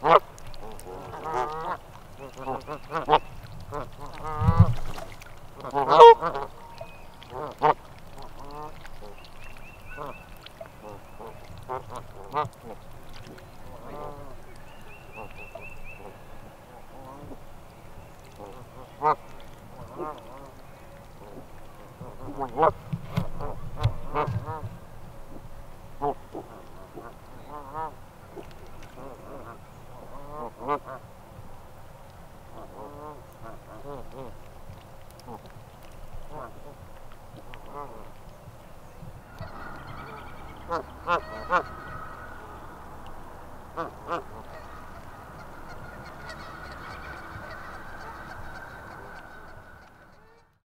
What? What? Huh, huh, huh.